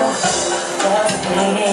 Just me